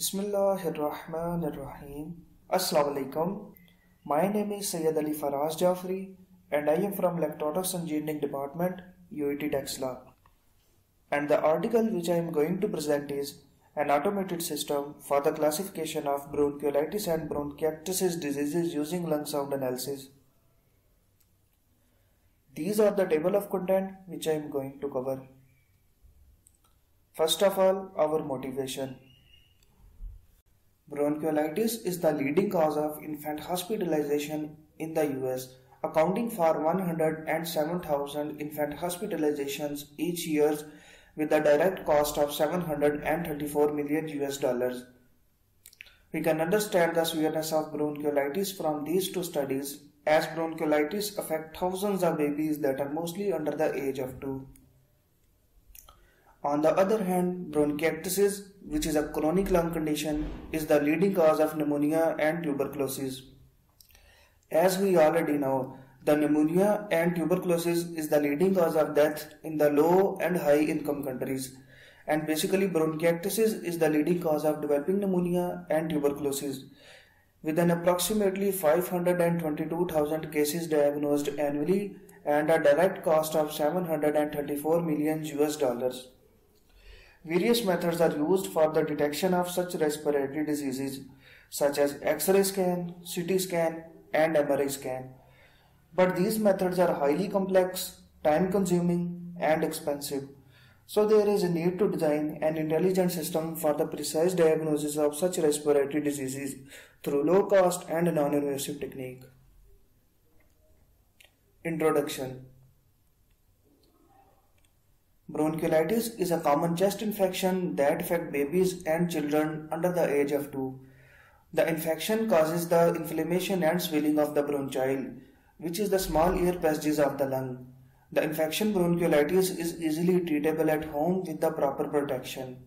Bismillahirrahmanirrahim. Assalamu alaikum. My name is Syed Ali Faraz Jaffrey and I am from Electronics Engineering Department, UIT Texla. And the article which I am going to present is an automated system for the classification of bronchiolitis and bronchiectasis diseases using lung sound analysis. These are the table of content which I am going to cover. First of all, our motivation. Bronchiolitis is the leading cause of infant hospitalization in the US, accounting for 107,000 infant hospitalizations each year with a direct cost of 734 million US dollars. We can understand the severeness of bronchiolitis from these two studies as bronchiolitis affect thousands of babies that are mostly under the age of 2. On the other hand, bronchiectasis, which is a chronic lung condition, is the leading cause of pneumonia and tuberculosis. As we already know, the pneumonia and tuberculosis is the leading cause of death in the low and high income countries. And basically, bronchiectasis is the leading cause of developing pneumonia and tuberculosis. With an approximately 522,000 cases diagnosed annually and a direct cost of 734 million US dollars. Various methods are used for the detection of such respiratory diseases such as X-ray scan, CT scan and MRI scan. But these methods are highly complex, time consuming and expensive. So there is a need to design an intelligent system for the precise diagnosis of such respiratory diseases through low cost and non-invasive technique. Introduction Bronchiolitis is a common chest infection that affects babies and children under the age of 2. The infection causes the inflammation and swelling of the bronchi, which is the small air passages of the lung. The infection bronchiolitis is easily treatable at home with the proper protection.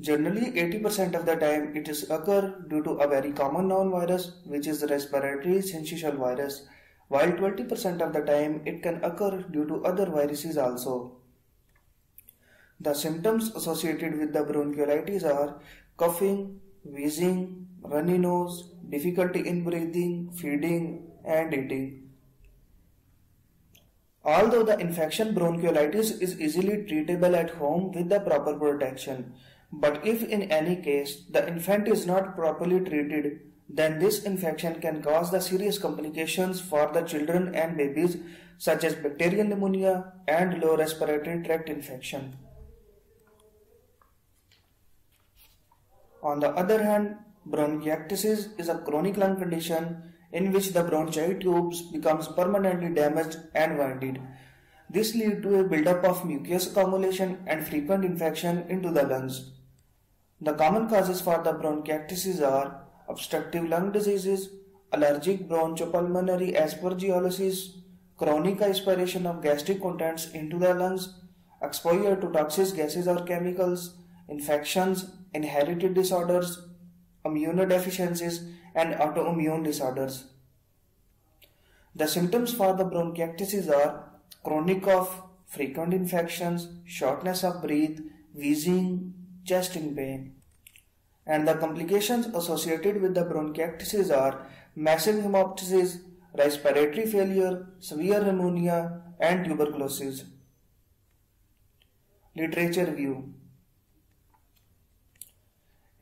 Generally, 80% of the time it is occur due to a very common known virus which is respiratory syncytial virus, while 20% of the time it can occur due to other viruses also. The symptoms associated with the bronchiolitis are coughing, wheezing, runny nose, difficulty in breathing, feeding, and eating. Although the infection bronchiolitis is easily treatable at home with the proper protection, but if in any case the infant is not properly treated, then this infection can cause the serious complications for the children and babies such as bacterial pneumonia and lower respiratory tract infection. On the other hand, bronchiectasis is a chronic lung condition in which the bronchi tubes becomes permanently damaged and wounded. This leads to a buildup of mucus accumulation and frequent infection into the lungs. The common causes for the bronchiectasis are obstructive lung diseases, allergic bronchopulmonary aspergillosis, chronic aspiration of gastric contents into the lungs, exposure to toxic gases or chemicals, infections, inherited disorders, immunodeficiencies, and autoimmune disorders. The symptoms for the bronchiectasis are chronic cough, frequent infections, shortness of breath, wheezing, chest pain. And the complications associated with the bronchiectasis are massive hemoptysis, respiratory failure, severe pneumonia, and tuberculosis. Literature view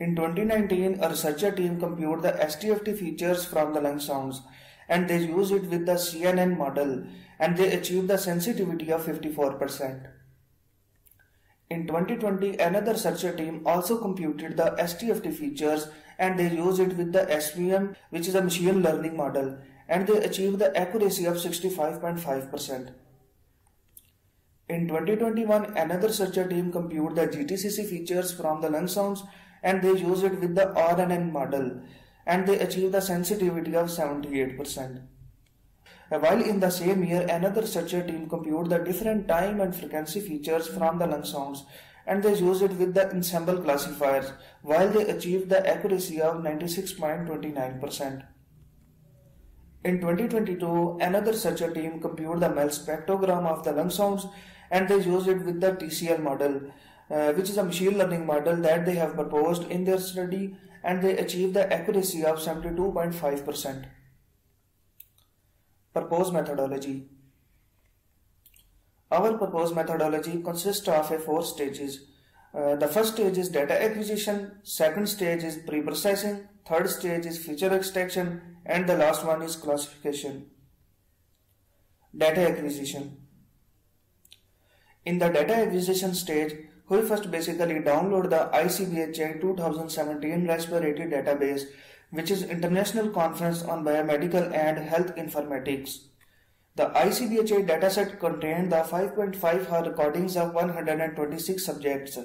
in 2019, a researcher team computed the STFT features from the lung sounds and they used it with the CNN model and they achieved the sensitivity of 54%. In 2020, another researcher team also computed the STFT features and they used it with the SVM which is a machine learning model and they achieved the accuracy of 65.5%. In 2021, another researcher team computed the GTCC features from the lung sounds and they use it with the RNN model and they achieve the sensitivity of 78%. While in the same year, another researcher team computed the different time and frequency features from the lung sounds and they use it with the ensemble classifiers while they achieved the accuracy of 96.29%. In 2022, another researcher team computed the MEL spectrogram of the lung sounds and they used it with the TCL model uh, which is a machine learning model that they have proposed in their study and they achieved the accuracy of 72.5%. Proposed methodology Our proposed methodology consists of a four stages. Uh, the first stage is data acquisition, second stage is pre-processing, third stage is feature extraction, and the last one is classification. Data acquisition. In the data acquisition stage, we first basically download the ICBHI 2017 respiratory database, which is International Conference on Biomedical and Health Informatics. The ICBHI dataset contained the 5.5 hour recordings of 126 subjects.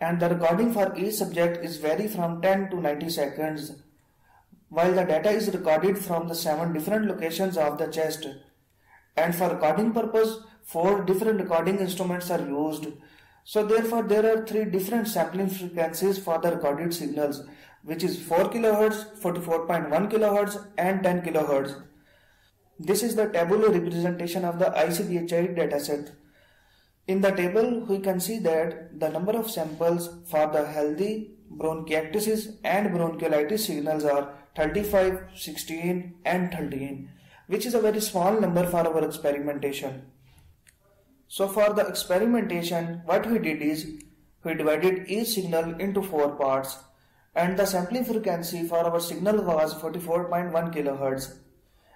And the recording for each subject is vary from 10 to 90 seconds, while the data is recorded from the seven different locations of the chest. And for recording purpose, four different recording instruments are used so therefore there are three different sampling frequencies for the recorded signals which is 4 kHz, 44.1 kHz and 10 kHz. This is the tabular representation of the ICBHI dataset. In the table we can see that the number of samples for the healthy bronchiectasis and bronchiolitis signals are 35, 16 and 13 which is a very small number for our experimentation. So for the experimentation, what we did is we divided each signal into four parts and the sampling frequency for our signal was 44.1 kHz.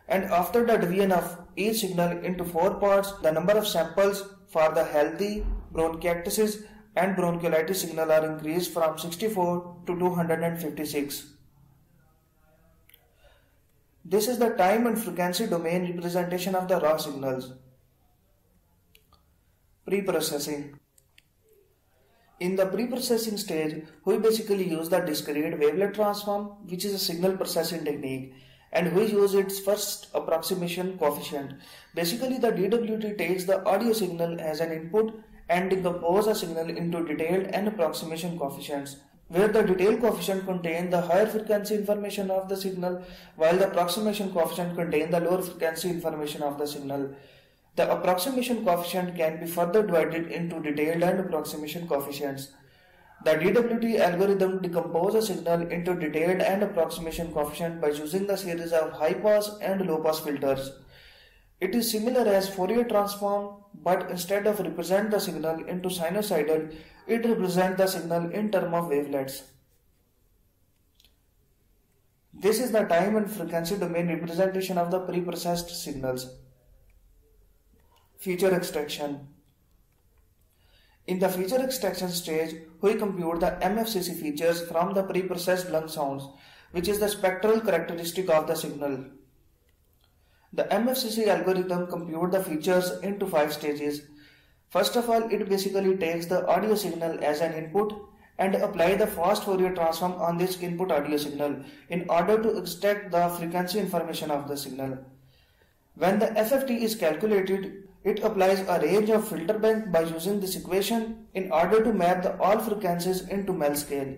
And after the division of each signal into four parts, the number of samples for the healthy bronchiectasis and bronchiolitis signal are increased from 64 to 256. This is the time and frequency domain representation of the raw signals. Pre-processing In the pre-processing stage, we basically use the discrete wavelet transform, which is a signal processing technique, and we use its first approximation coefficient. Basically, the DWT takes the audio signal as an input and decompose a signal into detailed and approximation coefficients, where the detailed coefficient contain the higher frequency information of the signal, while the approximation coefficient contain the lower frequency information of the signal. The approximation coefficient can be further divided into detailed and approximation coefficients. The DWT algorithm decomposes a signal into detailed and approximation coefficient by using the series of high pass and low pass filters. It is similar as Fourier transform, but instead of represent the signal into sinusoidal, it represents the signal in term of wavelets. This is the time and frequency domain representation of the preprocessed signals. Feature extraction. In the feature extraction stage, we compute the MFCC features from the preprocessed lung sounds, which is the spectral characteristic of the signal. The MFCC algorithm compute the features into five stages. First of all, it basically takes the audio signal as an input and apply the fast Fourier transform on this input audio signal in order to extract the frequency information of the signal. When the FFT is calculated, it applies a range of filter bank by using this equation in order to map the all frequencies into MEL scale.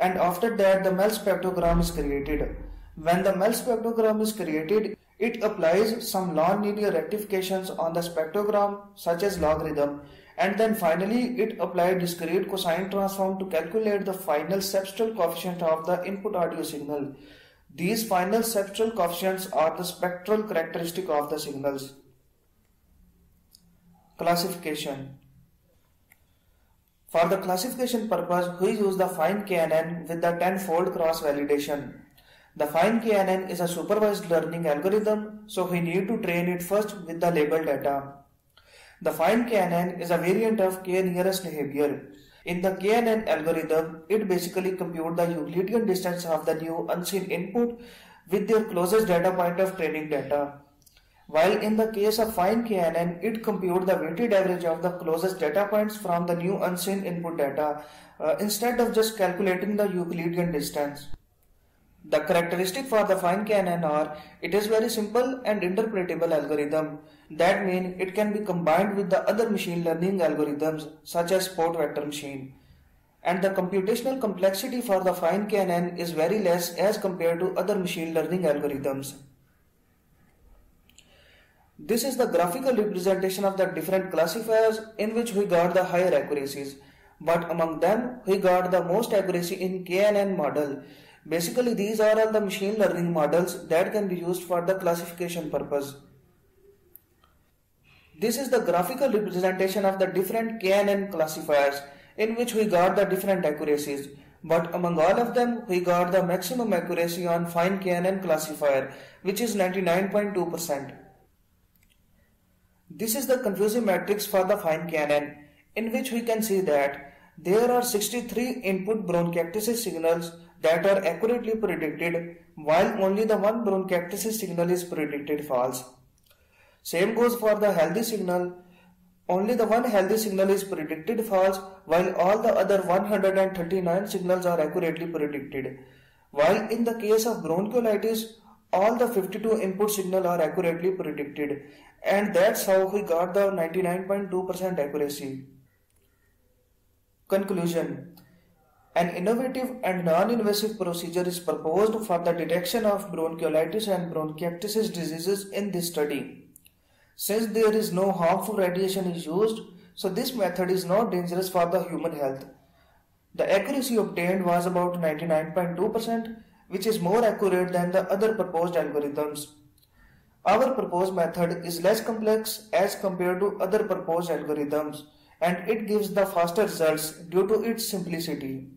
And after that the MEL spectrogram is created. When the MEL spectrogram is created, it applies some non-linear rectifications on the spectrogram such as logarithm and then finally it applied discrete cosine transform to calculate the final cepstral coefficient of the input audio signal. These final cepstral coefficients are the spectral characteristic of the signals. Classification For the classification purpose, we use the FINE-KNN with the 10-fold cross-validation. The FINE-KNN is a supervised learning algorithm, so we need to train it first with the label data. The FINE-KNN is a variant of k-nearest neighbor. In the KNN algorithm, it basically computes the Euclidean distance of the new unseen input with their closest data point of training data. While in the case of FINE-KNN, it computes the weighted average of the closest data points from the new unseen input data uh, instead of just calculating the Euclidean distance. The characteristic for the FINE-KNN are it is very simple and interpretable algorithm. That means it can be combined with the other machine learning algorithms such as support vector machine. And the computational complexity for the FINE-KNN is very less as compared to other machine learning algorithms. This is the graphical representation of the different classifiers in which we got the higher accuracies. But among them, we got the most accuracy in KNN model. Basically, these are all the machine learning models that can be used for the classification purpose. This is the graphical representation of the different KNN classifiers in which we got the different accuracies. But among all of them, we got the maximum accuracy on fine KNN classifier, which is 99.2%. This is the confusion matrix for the fine KNN, in which we can see that there are 63 input bronchiectasis signals that are accurately predicted, while only the one bronchiectasis signal is predicted false. Same goes for the healthy signal. Only the one healthy signal is predicted false while all the other 139 signals are accurately predicted. While in the case of bronchiolitis, all the 52 input signal are accurately predicted and that's how we got the 99.2% accuracy. Conclusion An innovative and non-invasive procedure is proposed for the detection of bronchiolitis and bronchiectasis diseases in this study. Since there is no harmful radiation is used, so this method is not dangerous for the human health. The accuracy obtained was about 99.2%, which is more accurate than the other proposed algorithms. Our proposed method is less complex as compared to other proposed algorithms and it gives the faster results due to its simplicity.